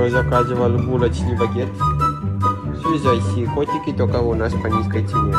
Кто заказывал булочный багет? Связайся, котики только у нас по низкой цене.